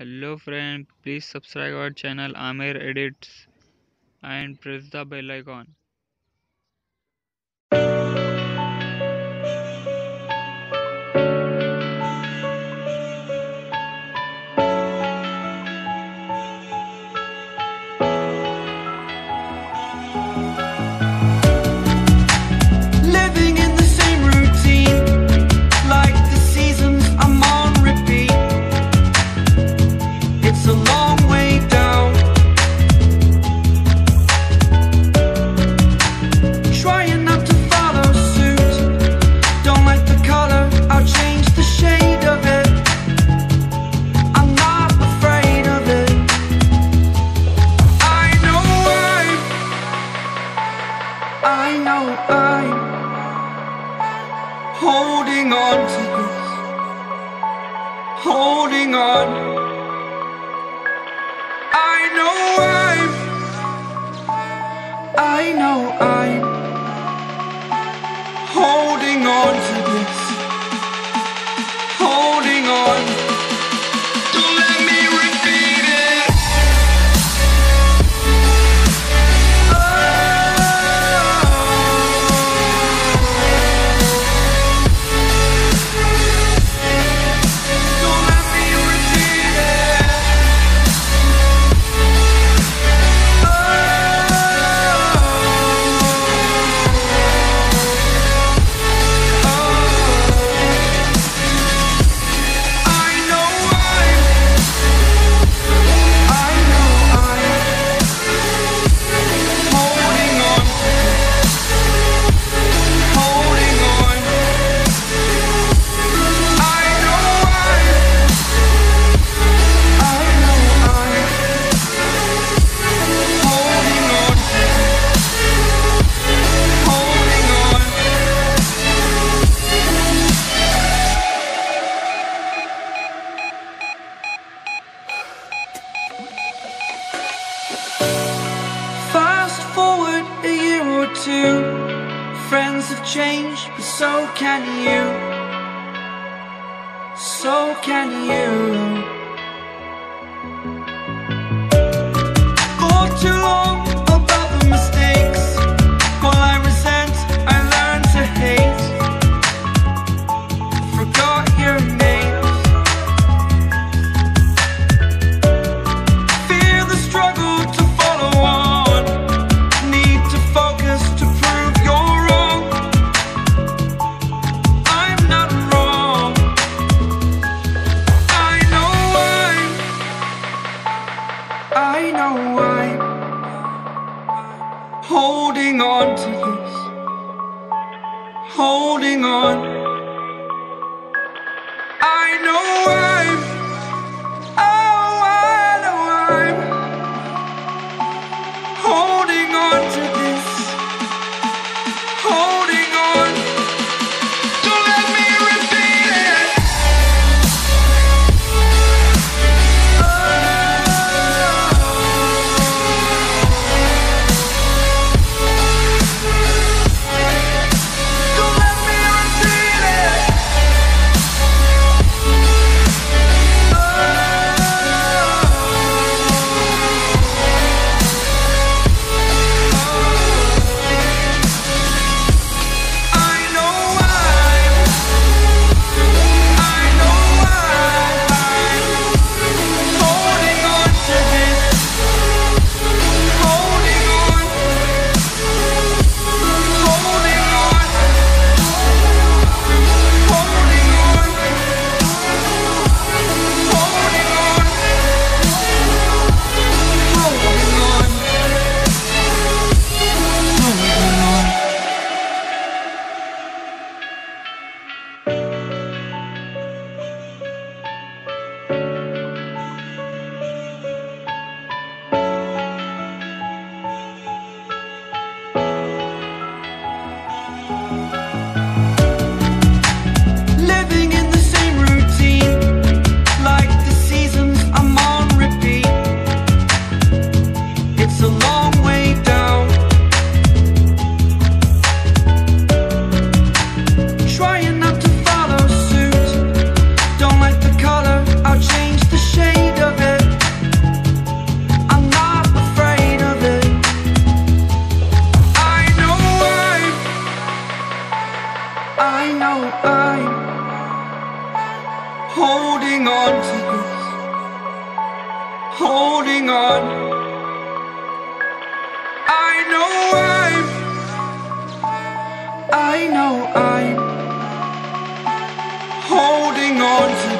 hello friend please subscribe our channel amir edits and press the bell icon. holding on. I know I'm, I know I'm. so can you, so can you. know I'm holding on to